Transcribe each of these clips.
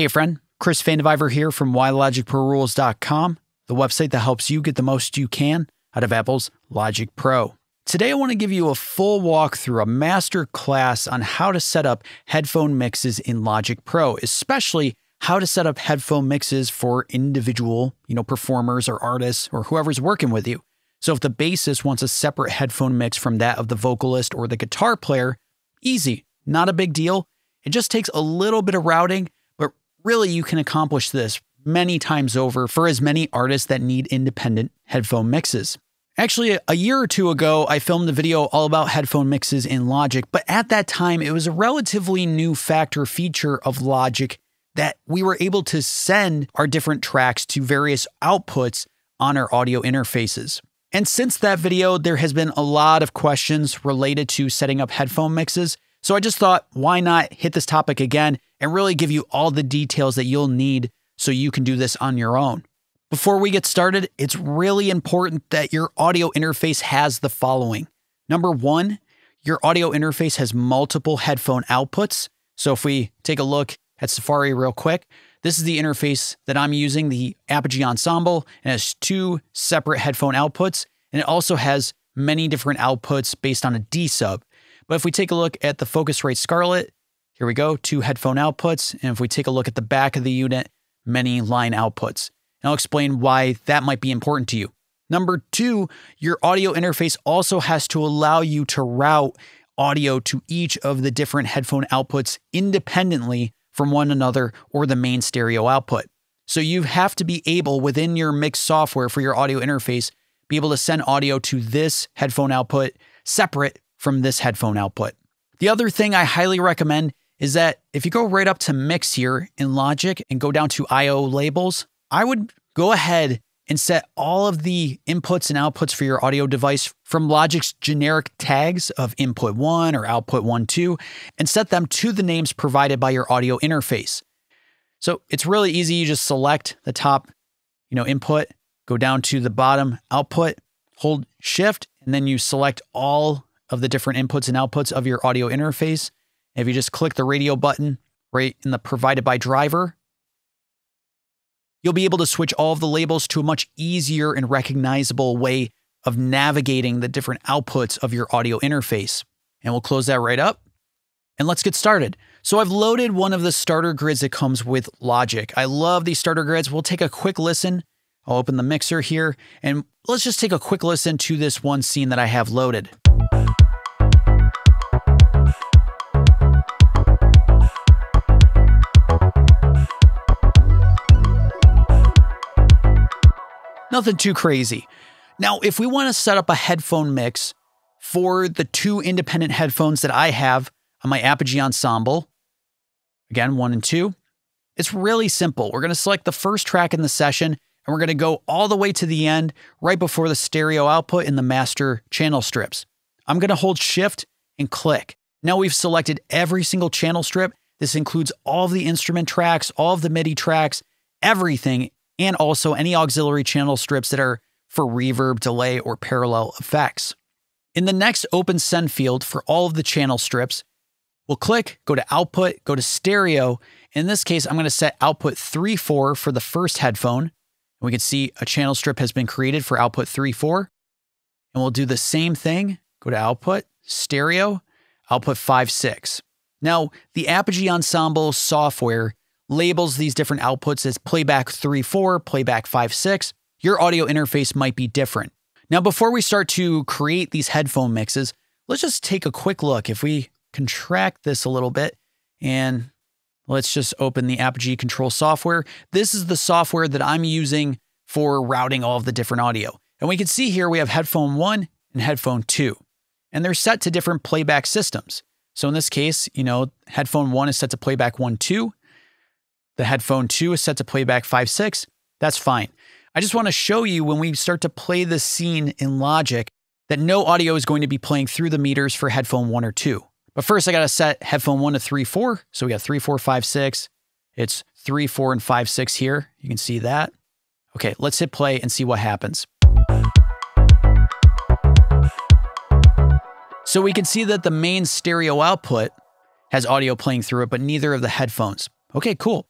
Hey, friend, Chris Vandeviver here from WhyLogicProRules.com, the website that helps you get the most you can out of Apple's Logic Pro. Today, I want to give you a full walkthrough, a master class on how to set up headphone mixes in Logic Pro, especially how to set up headphone mixes for individual, you know, performers or artists or whoever's working with you. So if the bassist wants a separate headphone mix from that of the vocalist or the guitar player, easy, not a big deal. It just takes a little bit of routing Really, you can accomplish this many times over for as many artists that need independent headphone mixes. Actually, a year or two ago, I filmed a video all about headphone mixes in Logic, but at that time, it was a relatively new factor feature of Logic that we were able to send our different tracks to various outputs on our audio interfaces. And since that video, there has been a lot of questions related to setting up headphone mixes. So I just thought, why not hit this topic again and really give you all the details that you'll need so you can do this on your own. Before we get started, it's really important that your audio interface has the following. Number one, your audio interface has multiple headphone outputs. So if we take a look at Safari real quick, this is the interface that I'm using, the Apogee Ensemble, and has two separate headphone outputs. And it also has many different outputs based on a D sub. But if we take a look at the Focusrite Scarlett, here we go, two headphone outputs. And if we take a look at the back of the unit, many line outputs. And I'll explain why that might be important to you. Number two, your audio interface also has to allow you to route audio to each of the different headphone outputs independently from one another or the main stereo output. So you have to be able within your mix software for your audio interface be able to send audio to this headphone output separate from this headphone output. The other thing I highly recommend is that if you go right up to mix here in Logic and go down to IO labels, I would go ahead and set all of the inputs and outputs for your audio device from Logic's generic tags of input 1 or output 1 2 and set them to the names provided by your audio interface. So it's really easy. You just select the top, you know, input, go down to the bottom output, hold shift, and then you select all of the different inputs and outputs of your audio interface. If you just click the radio button right in the provided by driver, you'll be able to switch all of the labels to a much easier and recognizable way of navigating the different outputs of your audio interface. And we'll close that right up. And let's get started. So I've loaded one of the starter grids that comes with Logic. I love these starter grids. We'll take a quick listen. I'll open the mixer here and let's just take a quick listen to this one scene that I have loaded. Nothing too crazy. Now, if we want to set up a headphone mix for the two independent headphones that I have on my Apogee Ensemble, again, one and two, it's really simple. We're going to select the first track in the session and we're going to go all the way to the end right before the stereo output in the master channel strips. I'm going to hold shift and click. Now we've selected every single channel strip. This includes all of the instrument tracks, all of the MIDI tracks, everything and also any auxiliary channel strips that are for reverb, delay, or parallel effects. In the next open send field for all of the channel strips, we'll click, go to output, go to stereo. In this case, I'm going to set output 3-4 for the first headphone. And we can see a channel strip has been created for output 3-4. And we'll do the same thing, go to output, stereo, output 5-6. Now, the Apogee Ensemble software labels these different outputs as playback 3 4, playback 5 6, your audio interface might be different. Now, before we start to create these headphone mixes, let's just take a quick look. If we contract this a little bit and let's just open the Apogee control software, this is the software that I'm using for routing all of the different audio. And we can see here we have headphone 1 and headphone 2, and they're set to different playback systems. So in this case, you know, headphone 1 is set to playback 1 2, the headphone 2 is set to playback 5.6. That's fine. I just want to show you when we start to play the scene in Logic that no audio is going to be playing through the meters for headphone 1 or 2. But first, I got to set headphone 1 to 3 4. So we got 3 4 5 6. It's 3 4 and 5 6 here. You can see that. Okay, let's hit play and see what happens. So we can see that the main stereo output has audio playing through it, but neither of the headphones. Okay, cool.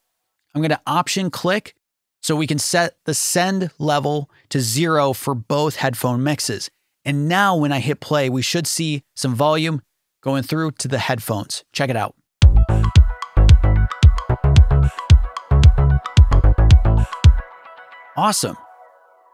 I'm going to option click so we can set the send level to zero for both headphone mixes. And now when I hit play, we should see some volume going through to the headphones. Check it out. Awesome.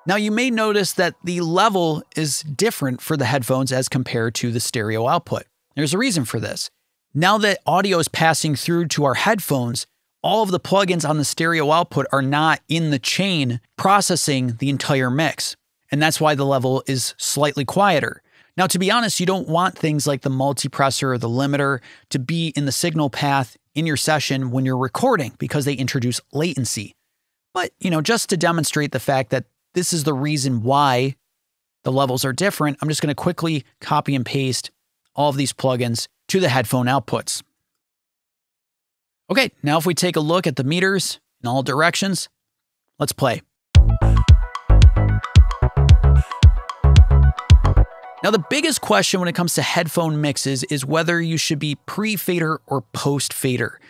Now, you may notice that the level is different for the headphones as compared to the stereo output. There's a reason for this. Now that audio is passing through to our headphones, all of the plugins on the stereo output are not in the chain processing the entire mix. And that's why the level is slightly quieter. Now, to be honest, you don't want things like the multipressor or the limiter to be in the signal path in your session when you're recording because they introduce latency. But, you know, just to demonstrate the fact that this is the reason why the levels are different, I'm just going to quickly copy and paste all of these plugins to the headphone outputs. Okay, now if we take a look at the meters in all directions, let's play. Now, the biggest question when it comes to headphone mixes is whether you should be pre fader or post fader.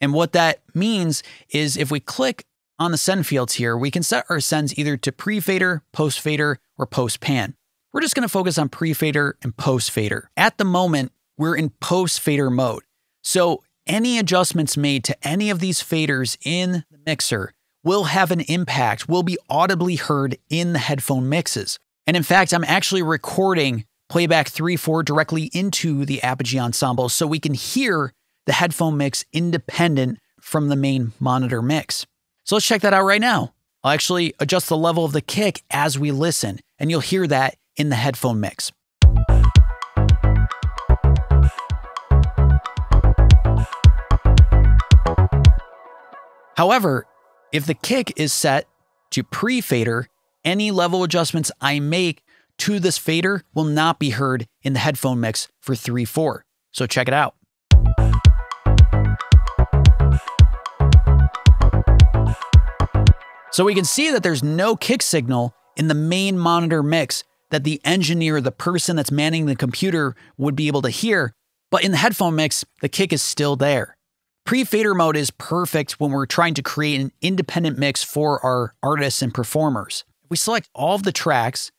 And what that means is if we click on the send fields here, we can set our sends either to pre-fader, post-fader, or post-pan. We're just going to focus on pre-fader and post-fader. At the moment, we're in post-fader mode. So any adjustments made to any of these faders in the mixer will have an impact, will be audibly heard in the headphone mixes. And in fact, I'm actually recording playback 3-4 directly into the Apogee Ensemble so we can hear the headphone mix independent from the main monitor mix. So let's check that out right now. I'll actually adjust the level of the kick as we listen, and you'll hear that in the headphone mix. However, if the kick is set to pre fader, any level adjustments I make to this fader will not be heard in the headphone mix for 3 4. So check it out. So we can see that there's no kick signal in the main monitor mix that the engineer, the person that's manning the computer, would be able to hear. But in the headphone mix, the kick is still there. Pre fader mode is perfect when we're trying to create an independent mix for our artists and performers. We select all of the tracks,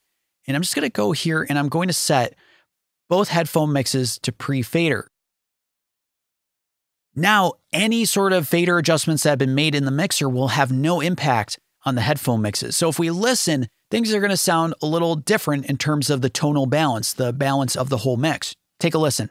and I'm just going to go here and I'm going to set both headphone mixes to pre fader. Now, any sort of fader adjustments that have been made in the mixer will have no impact on the headphone mixes. So if we listen, things are going to sound a little different in terms of the tonal balance, the balance of the whole mix. Take a listen.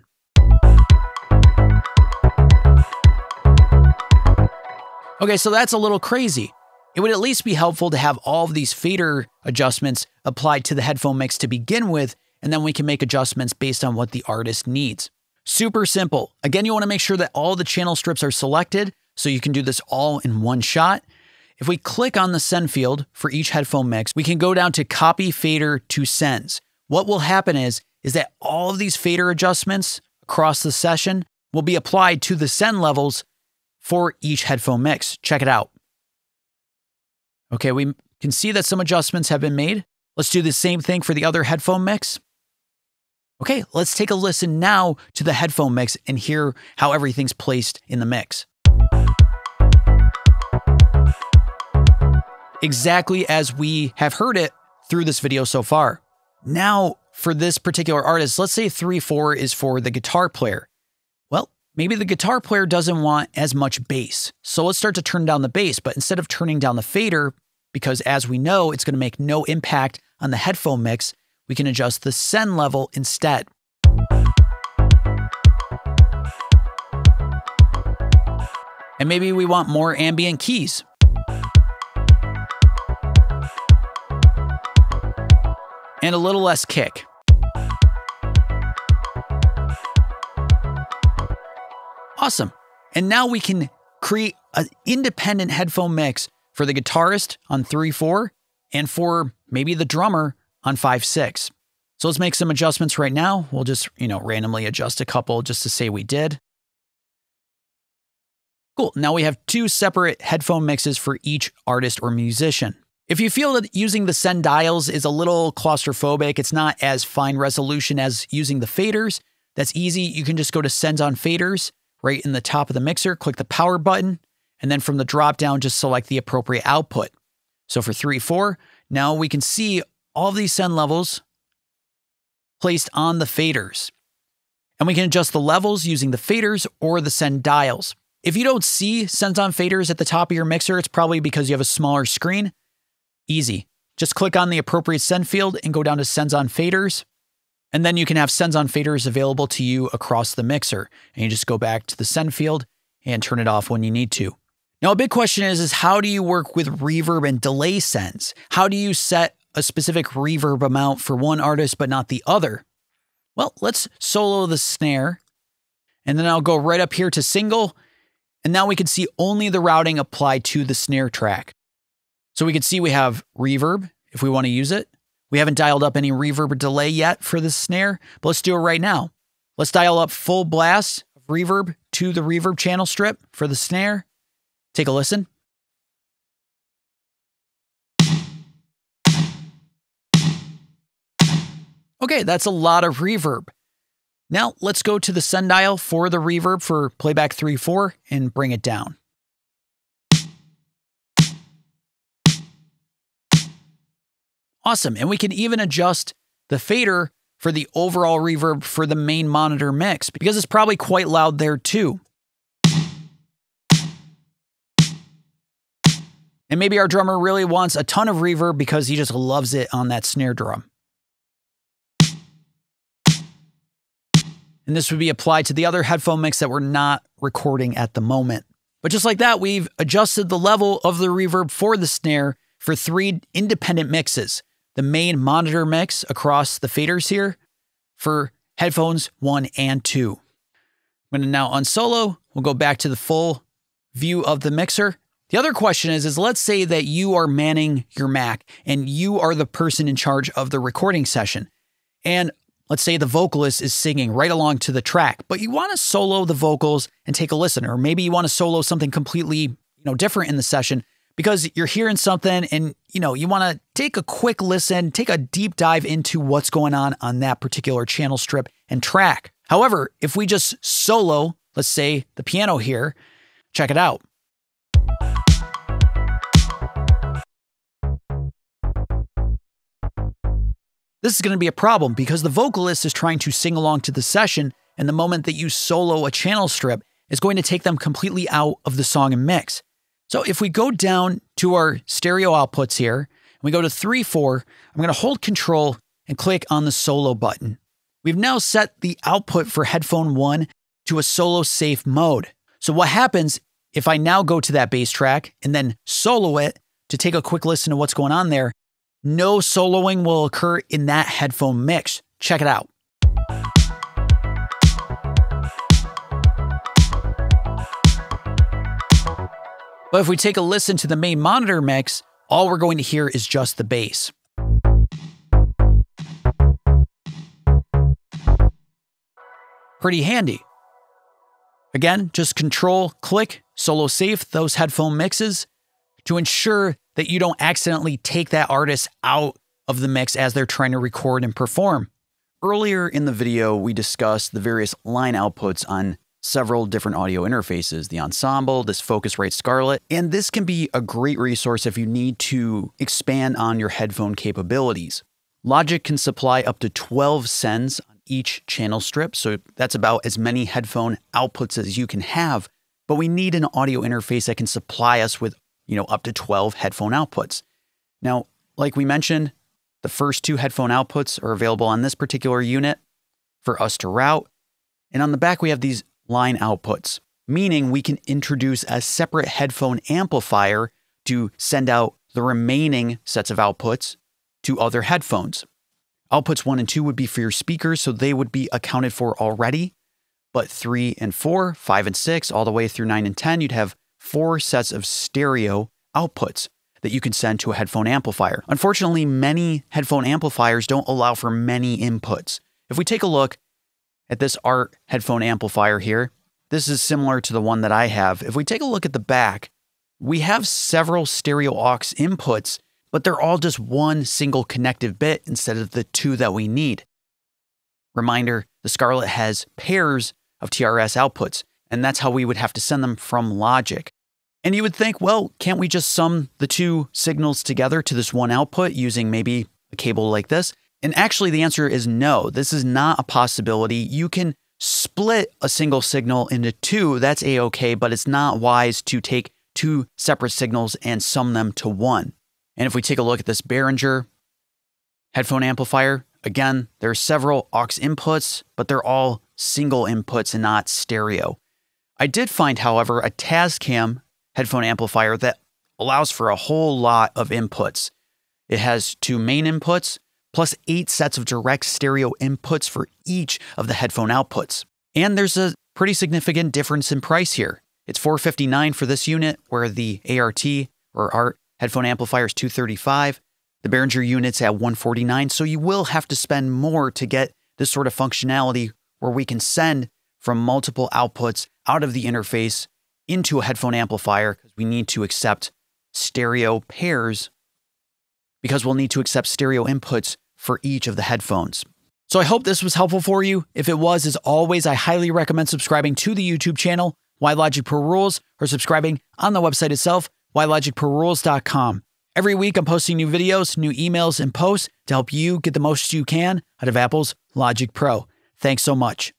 Okay, so that's a little crazy. It would at least be helpful to have all of these fader adjustments applied to the headphone mix to begin with, and then we can make adjustments based on what the artist needs. Super simple. Again, you want to make sure that all the channel strips are selected so you can do this all in one shot. If we click on the send field for each headphone mix, we can go down to copy fader to sends. What will happen is, is that all of these fader adjustments across the session will be applied to the send levels for each headphone mix. Check it out. Okay, we can see that some adjustments have been made. Let's do the same thing for the other headphone mix. Okay, let's take a listen now to the headphone mix and hear how everything's placed in the mix. exactly as we have heard it through this video so far. Now, for this particular artist, let's say 3 4 is for the guitar player. Maybe the guitar player doesn't want as much bass. So let's start to turn down the bass, but instead of turning down the fader, because as we know, it's going to make no impact on the headphone mix, we can adjust the send level instead. And maybe we want more ambient keys. and a little less kick. Awesome. And now we can create an independent headphone mix for the guitarist on 3 4 and for maybe the drummer on 5 6. So let's make some adjustments right now. We'll just, you know, randomly adjust a couple just to say we did. Cool. Now we have two separate headphone mixes for each artist or musician. If you feel that using the send dials is a little claustrophobic, it's not as fine resolution as using the faders, that's easy. You can just go to sends on faders right in the top of the mixer, click the power button, And then from the drop down, just select the appropriate output. So for 3 4, now we can see all these send levels placed on the faders. And we can adjust the levels using the faders or the send dials. If you don't see sends on faders at the top of your mixer, it's probably because you have a smaller screen. Easy. Just click on the appropriate send field and go down to sends on faders. And then you can have sends on faders available to you across the mixer. And you just go back to the send field and turn it off when you need to. Now, a big question is, is how do you work with reverb and delay sends? How do you set a specific reverb amount for one artist but not the other? Well, let's solo the snare. And then I'll go right up here to single. And now we can see only the routing applied to the snare track. So we can see we have reverb if we want to use it. We haven't dialed up any reverb or delay yet for the snare, but let's do it right now. Let's dial up full blast of reverb to the reverb channel strip for the snare. Take a listen. Okay, that's a lot of reverb. Now let's go to the send dial for the reverb for playback 3 4 and bring it down. Awesome. And we can even adjust the fader for the overall reverb for the main monitor mix because it's probably quite loud there too. And maybe our drummer really wants a ton of reverb because he just loves it on that snare drum. And this would be applied to the other headphone mix that we're not recording at the moment. But just like that, we've adjusted the level of the reverb for the snare for three independent mixes the main monitor mix across the faders here for headphones one and two. I'm going to now unsolo. We'll go back to the full view of the mixer. The other question is, is let's say that you are manning your Mac and you are the person in charge of the recording session. And let's say the vocalist is singing right along to the track, but you want to solo the vocals and take a listen, or maybe you want to solo something completely, you know, different in the session because you're hearing something and you know you want to take a quick listen take a deep dive into what's going on on that particular channel strip and track. However if we just solo let's say the piano here check it out. This is going to be a problem because the vocalist is trying to sing along to the session and the moment that you solo a channel strip is going to take them completely out of the song and mix so if we go down to our stereo outputs here, and we go to 3 4, I'm going to hold control and click on the solo button. We've now set the output for headphone 1 to a solo safe mode. So what happens if I now go to that bass track and then solo it to take a quick listen to what's going on there? No soloing will occur in that headphone mix. Check it out. But if we take a listen to the main monitor mix, all we're going to hear is just the bass. Pretty handy. Again, just control, click, solo safe those headphone mixes to ensure that you don't accidentally take that artist out of the mix as they're trying to record and perform. Earlier in the video, we discussed the various line outputs on several different audio interfaces the Ensemble, this Focusrite Scarlett, and this can be a great resource if you need to expand on your headphone capabilities. Logic can supply up to 12 sends on each channel strip, so that's about as many headphone outputs as you can have, but we need an audio interface that can supply us with, you know, up to 12 headphone outputs. Now, like we mentioned, the first two headphone outputs are available on this particular unit for us to route. And on the back, we have these line outputs, meaning we can introduce a separate headphone amplifier to send out the remaining sets of outputs to other headphones. Outputs 1 and 2 would be for your speakers, so they would be accounted for already. But 3 and 4, 5 and 6, all the way through 9 and 10, you'd have four sets of stereo outputs that you can send to a headphone amplifier. Unfortunately, many headphone amplifiers don't allow for many inputs. If we take a look at this ART headphone amplifier here. This is similar to the one that I have. If we take a look at the back, we have several stereo aux inputs, but they're all just one single connective bit instead of the two that we need. Reminder, the Scarlett has pairs of TRS outputs, and that's how we would have to send them from Logic. And you would think, well, can't we just sum the two signals together to this one output using maybe a cable like this? And actually, the answer is no. This is not a possibility. You can split a single signal into two. That's a okay, but it's not wise to take two separate signals and sum them to one. And if we take a look at this Behringer headphone amplifier, again, there are several aux inputs, but they're all single inputs and not stereo. I did find, however, a Tascam headphone amplifier that allows for a whole lot of inputs. It has two main inputs plus eight sets of direct stereo inputs for each of the headphone outputs. And there's a pretty significant difference in price here. It's 459 for this unit, where the ART or ART headphone amplifier is 235. The Behringer unit's at 149, so you will have to spend more to get this sort of functionality where we can send from multiple outputs out of the interface into a headphone amplifier because we need to accept stereo pairs because we'll need to accept stereo inputs for each of the headphones. So I hope this was helpful for you. If it was, as always, I highly recommend subscribing to the YouTube channel, Why Logic Pro Rules, or subscribing on the website itself, whylogicprorules.com. Every week, I'm posting new videos, new emails, and posts to help you get the most you can out of Apple's Logic Pro. Thanks so much.